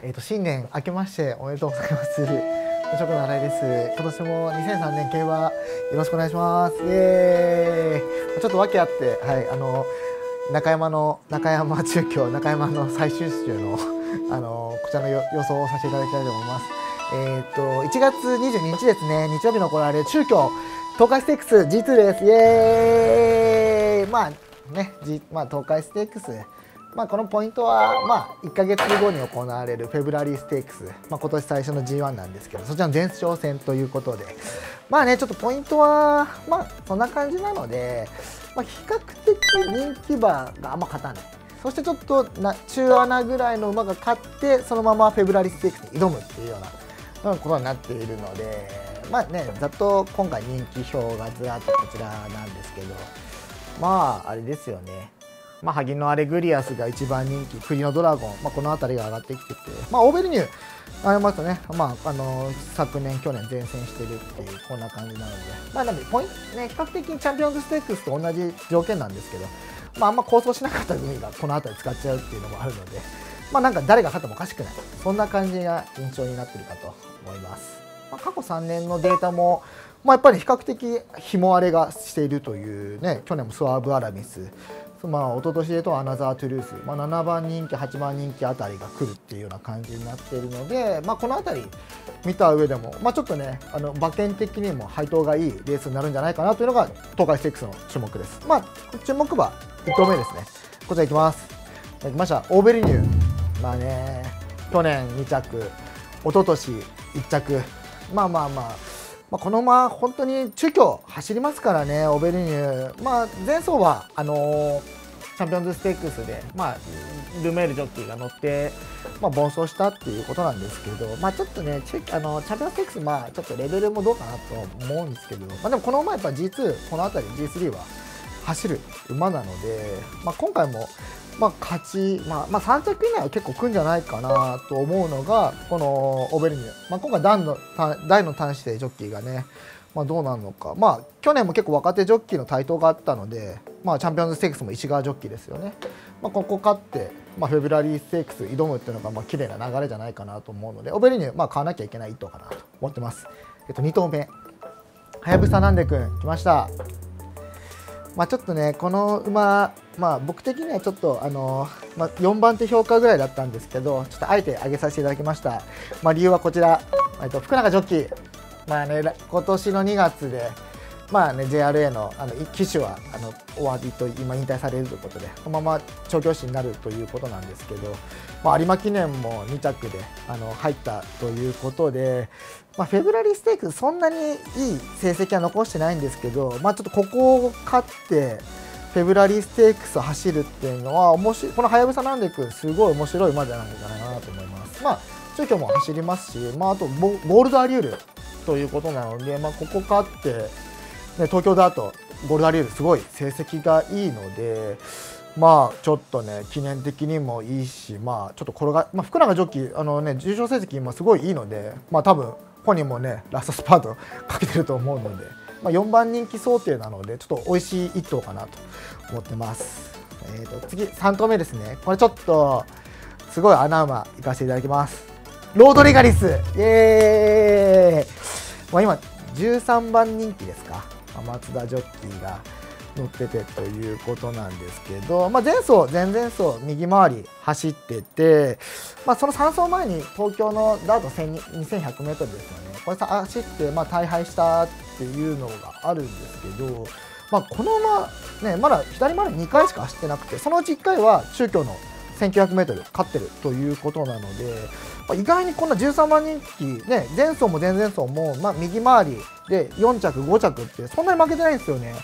えっ、と新年明けましておめでとうございます。無職の新井です。今年も2003年競馬よろしくお願いします。イエーイ。ちょっと訳あって、はい、あの中山の中山中京中山の最終週の あのこちらの予想をさせていただきたいと思います。えっ、と1月22日ですね、日曜日に行われる中京東海ステークス G2 です。イエーイ。まあね、G まあ東海ステークス。まあ、このポイントは、まあ、1か月後に行われるフェブラリーステークス、まあ、今年最初の G1 なんですけどそちらの前哨戦ということで。まあねちょっとポイントはまあそんな感じなので、まあ、比較的人気馬があんま勝たない。そしてちょっとな中穴ぐらいの馬が勝ってそのままフェブラリーステークスに挑むっていうようなことになっているのでまあねざっと今回人気表がずらっとこちらなんですけどまああれですよね。まあ、ハギのアレグリアスが一番人気、栗のドラゴン、まあ、この辺りが上がってきてて、まあ、オーベルニュー、ありますね、まあ、あの昨年、去年、前線してるっていう、こんな感じなので、まあ、なんでポイント、ね、比較的チャンピオンズステークスと同じ条件なんですけど、まあ、あんま構想しなかった組がこの辺り使っちゃうっていうのもあるので、まあ、なんか誰が勝ってもおかしくない、そんな感じが印象になってるかと思います。まあ、過去3年のデータも、まあ、やっぱり比較的ひも荒れがしているというね、去年もスワーヴアラミス、まあ、一昨年だとアナザー・トゥルース、まあ、7番人気、8番人気あたりが来るっていうような感じになっているので、まあ、この辺り見た上でも、まあ、ちょっとね、あの馬券的にも配当がいいレースになるんじゃないかなというのが東海ステークスの注目です。まあ、注目馬1頭目ですね。こちらいきます。いきました、オーヴェルニュ。まあね、去年2着、一昨年1着、まあまあまあ、まあ、この馬、本当に中京走りますからね、オベリニュー、まあ、前走はあのー、チャンピオンズステークスで、まあ、ルメールジョッキーが乗って、まあ、暴走したっていうことなんですけど、まあ、ちょっとね、チあのチャンピオンズステークス、まあ、ちょっとレベルもどうかなと思うんですけど、まあ、でもこの馬、やっぱ G2、この辺り G3 は走る馬なので、まあ、今回も、まあ、勝ち、まあまあ、3着以内は結構来るんじゃないかなと思うのがこのオベリニュー、まあ、今回大の大の端子でジョッキーがね、まあ、どうなるのか、まあ、去年も結構若手ジョッキーの台頭があったので、まあ、チャンピオンズステークスも石川ジョッキーですよね、まあ、ここ勝って、まあ、フェブラリーステークス挑むっていうのがまあ綺麗な流れじゃないかなと思うのでオベリニュー、まあ、買わなきゃいけない1頭かなと思ってます、えっと、2頭目。はやぶさなんでくん来ました。まあ、ちょっとね、この馬、まあ、僕的にはちょっと、あのまあ、4番手評価ぐらいだったんですけど、ちょっとあえて上げさせていただきました。まあ、理由はこちら、えっと、福永ジョッキー、まあね、今年の2月で、まあね、JRA のあの騎手はあの終わりと今引退されるということで、このまま調教師になるということなんですけど、まあ、有馬記念も2着であの入ったということで、まあ、フェブラリーステーク、そんなにいい成績は残してないんですけど、まあ、ちょっとここを勝って、フェブラリーステークス走るっていうのは、面白このはやぶさなんでくん、すごい面白い馬じゃないかなと思います。まあ、中京も走りますし、まあ、あとゴールドアリュールということなので、まあ、ここ勝って、ね、東京だとゴールドアリュール、すごい成績がいいので、まあちょっとね記念的にもいいし、まあちょっと転が、まあ、福永ジョッキーあのね重賞成績今すごいいいので、まあ多分本人もねラストスパートかけてると思うので、まあ、4番人気想定なのでちょっと美味しい1頭かなと思ってます。えー、と次3頭目ですね。これちょっとすごい穴馬いかせていただきます。ロードレガリスイエーイ、まあ、今13番人気ですか松田ジョッキーが乗っててということなんですけど、まあ、前走、前々走右回り走ってて、まあ、その3走前に東京のダート 2100m ですよねこれ走ってまあ大敗したっていうのがあるんですけど、まあ、このまま、ね、まだ左回り2回しか走ってなくてそのうち1回は中京の 1900m 勝ってるということなので、まあ、意外にこんな13万人気、ね、前走も前々走も、まあ、右回りで4着、5着ってそんなに負けてないんですよね。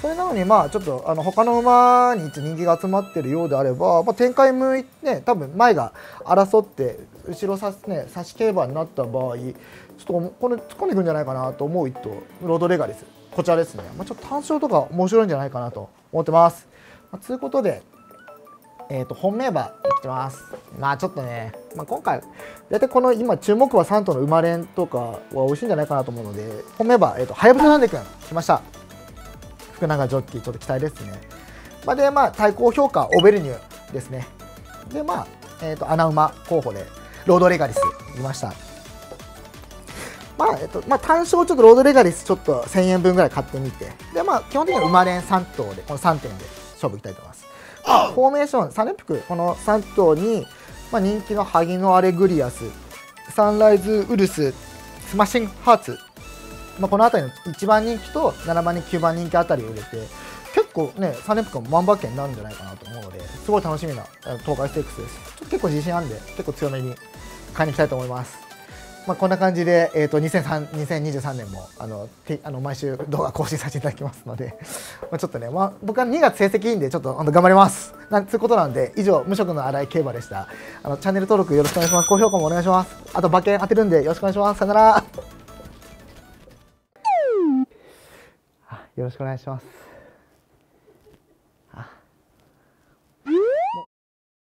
それなのに、まあ、ちょっとあの他の馬に人気が集まっているようであれば、まあ、展開向いて、ね、多分前が争って後ろ差,、ね、差し競馬になった場合ちょっとこれ突っ込んでいくんじゃないかなと思う一頭ロードレガリスこちらですね、まあ、ちょっと単勝とか面白いんじゃないかなと思ってます。まあ、ということで、えー、と本命馬いってます。まあちょっとね、まあ、今回大体この今注目は3頭の馬連とかは美味しいんじゃないかなと思うので本命馬、えー、とはやぶさなんでくん来ました。福永ジョッキー、ちょっと期待ですね。まあ、で、まあ、対抗評価、オベルニュですね。で、まあ、えっ、ー、と、穴馬候補で、ロードレガリスいましたまあえっとまあ、単勝ちょっとロードレガリスちょっと1000円分ぐらい買ってみてでまあ基本的には馬連3頭でこの3点で勝負いきたいと思います、まあ、フォーメーション3連複この3頭に、まあ、人気の萩のアレグリアスサンライズウルススマッシングハーツ、まあ、この辺りの1番人気と7番人気9番人気あたりを入れて結構ね3連複も万馬券になるんじゃないかなと思うのですごい楽しみな東海ステークスです。結構自信あるんで結構強めに買いに行きたいと思います。まあ、こんな感じで、えーと、2023年もあのあの毎週動画更新させていただきますので、まあ、ちょっとね、まあ、僕は2月成績いいんでちょっと頑張ります。なんていうことなんで以上無職の荒井競馬でした。あのチャンネル登録よろしくお願いします。高評価もお願いします。あと馬券当てるんでよろしくお願いします。さよなら。よろしくお願いします。